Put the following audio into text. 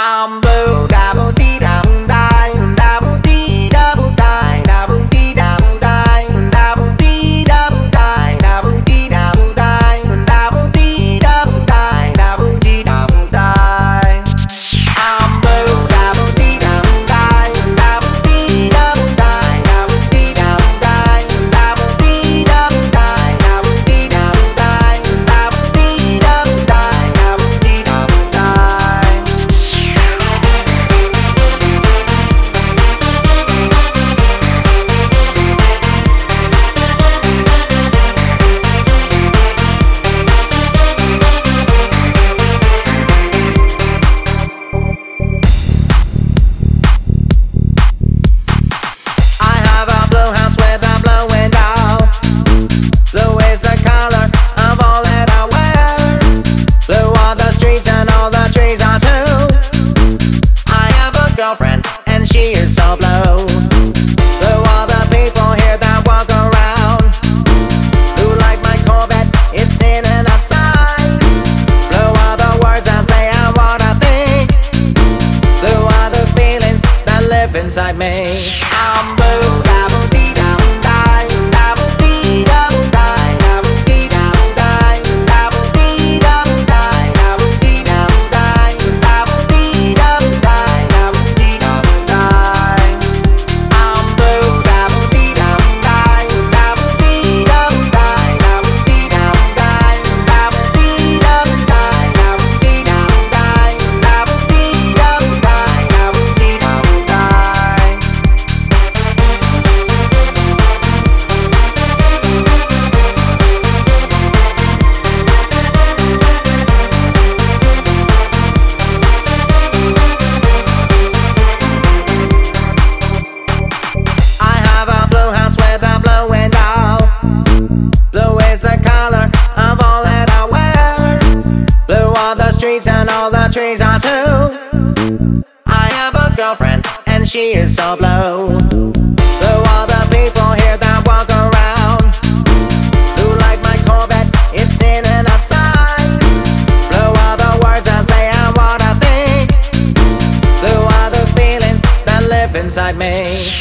I'm blue, da ba dee she is so blue. Blue are the people here that walk around. Who like my Corvette? It's in and outside. Are the words I say I think. Blue are the feelings that live inside me. I'm blue, streets and all the trees are too. I have a girlfriend and she is so blue. Blue are the people here that walk around. Who like my Corvette? It's in and outside. Blue are the words I say and what I think. Blue are the feelings that live inside me.